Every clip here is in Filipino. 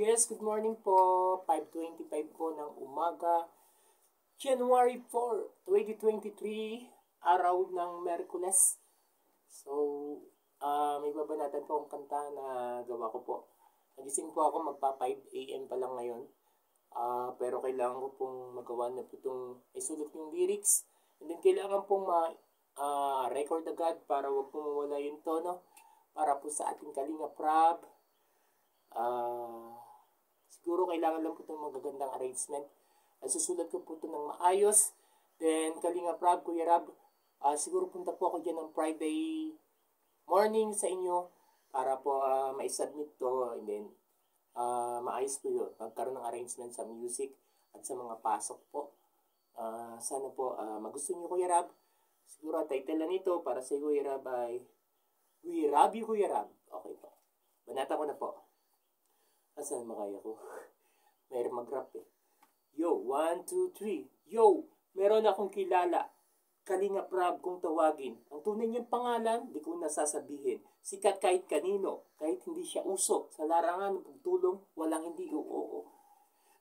Yes, good morning po. 5.25 po ng umaga. January 4, 2023, araw ng Merkules. So, uh, may babanatan po ang kanta na gawa ko po. Nagising po ako magpa 5 a.m. pa lang ngayon. Uh, pero kailangan ko pong magawa na po itong isulat yung lyrics. And then kailangan pong ma uh, record agad para wag po mawala yung tono. Para po sa ating Kalinga Prab. Uh, siguro kailangan lang po itong magagandang arrangement. At susulat ko po ito ng maayos. Then, Kalinga Prab, Kuya Rab, uh, siguro punta po ako dyan ng Friday morning sa inyo para po uh, ma-submit to and then uh, maayos po yun. Magkaroon ng arrangement sa music at sa mga pasok po. Uh, sana po uh, magustuhan niyo Kuya Rab. Siguro title na nito para sa Kuya Rab ay We Rab You Kuya Rab. Okay po. Banata ko na po. Asan makaya ko? Mayroon mag-rap eh. Yo, one, two, three. Yo, meron akong kilala. Kalinga Prab kung tawagin. Ang tunay niyang pangalan, di ko nasasabihin. Sikat kahit kanino, kahit hindi siya uso. Sa larangan ng pagtulong, walang hindi oo.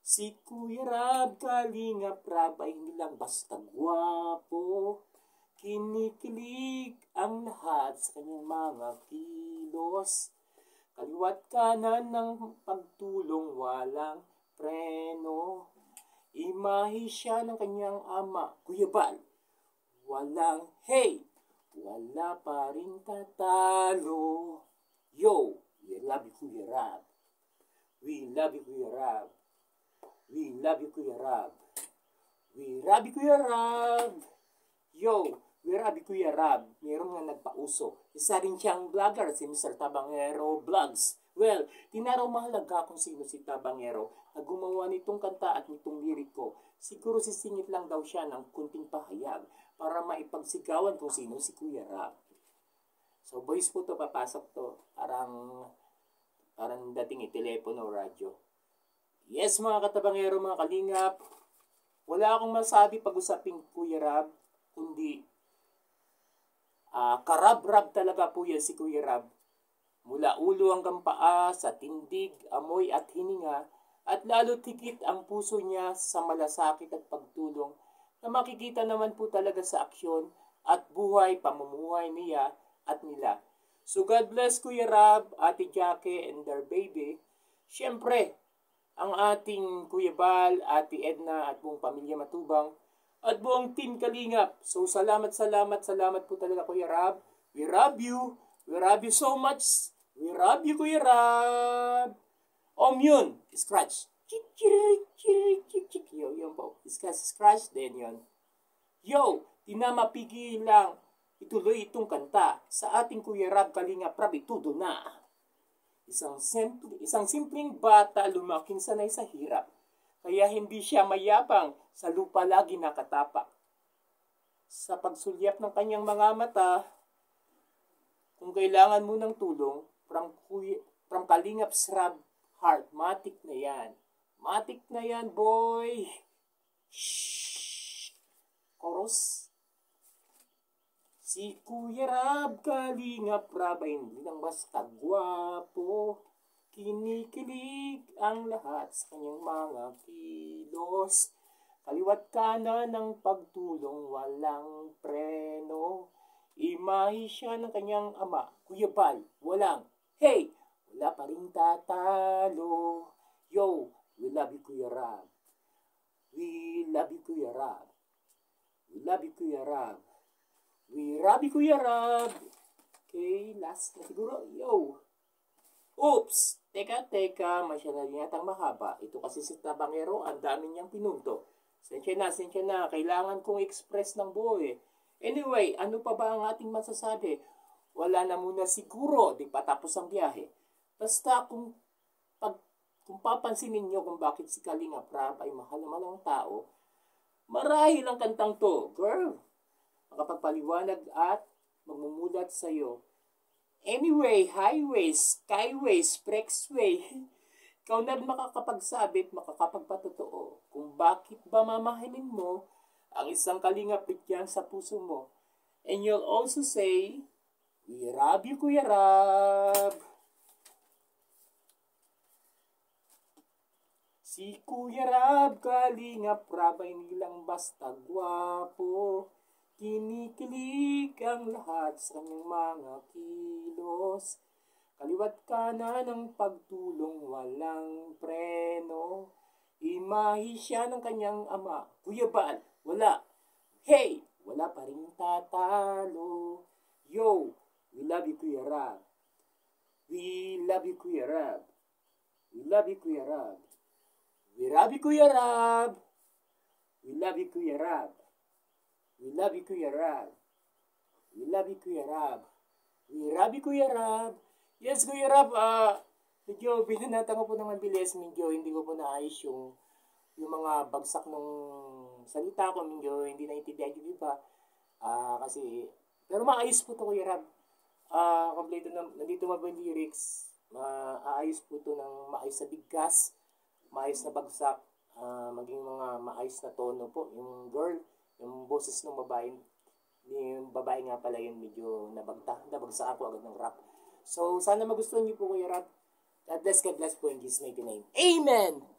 Si Kuya Rab Kalinga Prab ay hindi lang basta gwapo. Kinikilig ang lahat sa kanyang mga kilos. Kaliwat kanan ng pagtulong walang preno. Imahi siya ng kanyang ama, Kuya Bal. Walang hey, wala pa rin tatalo. Yo, we love you Kuya Rab. We love you Kuya Rab. We love you Kuya Rab. We love you Kuya Rab. Yo, Where abi Kuya Rab, meron nga nagpauso. Isa rin siyang vlogger, si Mr. Tabangero Vlogs. Well, tinaraw mahalaga kung sino si Tabangero na gumawa nitong kanta at nitong liriko. Siguro sisingit lang daw siya ng kunting pahayag para maipagsigawan kung sino si Kuya Rab. So, voice po to papasok to. Parang, parang dating i-telepono o radyo. Yes, mga katabangero, mga kalingap. Wala akong masabi pag-usaping Kuya Rab, kundi Uh, karab-rab talaga po yan si Kuya Rab. Mula ulo hanggang paa, sa tindig, amoy at hininga, at lalo tikit ang puso niya sa malasakit at pagtulong na makikita naman po talaga sa aksyon at buhay pamumuhay niya at nila. So God bless Kuya Rab, Ate Jackie and their baby. Siyempre, ang ating Kuya Bal, Ate Edna at buong pamilya Matubang at buong team Kalingap. So salamat, salamat, salamat po talaga Kuya Rab. We love you. We love you so much. We love you Kuya Rab. Om yun. Scratch. Yo, yun po. Scratch, scratch. Then yun. Yo, di na ituloy itong kanta sa ating Kuya Rab Kalingap Rab na. Isang, simple, isang simpleng bata lumaking sanay sa hirap kaya hindi siya mayabang sa lupa lagi nakatapak. Sa pagsulyap ng kanyang mga mata, kung kailangan mo ng tulong, from, from Kalingap Srab Heart, matik na yan. Matik na yan, boy. Shhh. Chorus. Si Kuya Rab Kalingap Rab ay hindi lang basta gwapo. Ang lahat sa kanyang mga kilos. Kaliwat kanan ng pagtulong walang preno. Imahi siya ng kanyang ama, Kuya Bal, walang, hey, wala pa rin tatalo. Yo, we love you Kuya Rab. We love you Kuya Rab. We love you Kuya Rab. We love you Kuya Rab. Okay, last na siguro. Yo. Oops! Teka, teka, masyado yatang mahaba. Ito kasi si Tabangero, ang dami niyang pinunto. Sensya na, sensya na, kailangan kong express ng buo eh. Anyway, ano pa ba ang ating masasabi? Wala na muna siguro, di pa tapos ang biyahe. Basta kung, pag, kung papansinin niyo kung bakit si Kalinga Prab ay mahal naman ang tao, marahil ang kantang to, girl, makapagpaliwanag at magmumulat sa iyo Anyway, highways, skyways, expressway, ikaw na makakapagsabi at makakapagpatotoo kung bakit ba mamahalin mo ang isang kalingapit yan sa puso mo. And you'll also say, We love you, Kuya Rab. Si Kuya Rab, kalingap rab ay nilang basta gwapo. Kinikilig ang lahat sa mga kilos. Kaliwat kanan ng pagtulong walang preno. Imahi siya ng kanyang ama. Kuya Bal, wala. Hey, wala pa rin tatalo. Yo, we love you Kuya Rab. We love you Kuya Rab. We love you Kuya Rab. We love you Kuya Rab. We love you Kuya Rab. We love you Kuya Rab. We love you Kuya Rab. You Kuya Rab. Yes, Kuya Rab, ah, medyo binanatan ko po ng mabilis, medyo hindi ko po naayos yung yung mga bagsak nung salita ko, medyo hindi naintindihan yung iba. Ah, kasi, pero maayos po to Kuya Rab. Ah, kompleto na, nandito mga yung lyrics, maayos po to ng maayos sa bigkas, maayos na bagsak, ah, maging mga maayos na tono po. Yung girl, yung boses ng babae, yung babae nga pala yun medyo nabagta, nabagsak ako agad ng rap. So, sana magustuhan niyo po Kuya Rap. God bless, God bless po in Jesus' name. Amen!